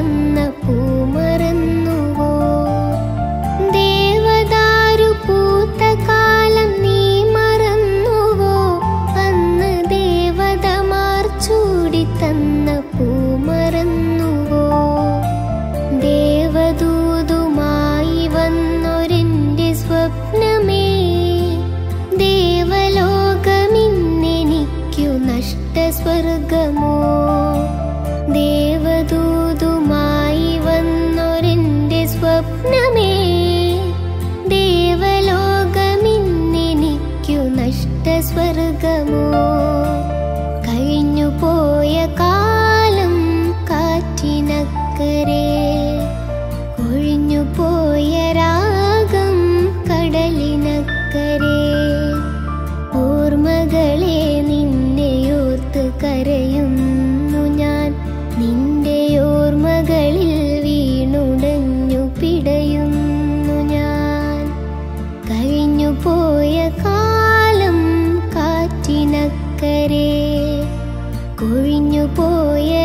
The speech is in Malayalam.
തന്ന പൂമറന്നുവോ? ദേവദാരു പൂത്ത കാലം നീ മറന്നുവോ? അന്ന് ദേവതമാർ ചൂടി തന്ന പൂമറന്നുവോ? ദേവദൂതുമായി വന്നൊരിന്റെ സ്വപ്നമേ? ദേവലോകമിന്നെനിക്കു നഷ്ടസ്വർഗമോ? കഴിഞ്ഞുപോയ കാലം കാറ്റിനക്കരെ. കൊഴിഞ്ഞുപോയ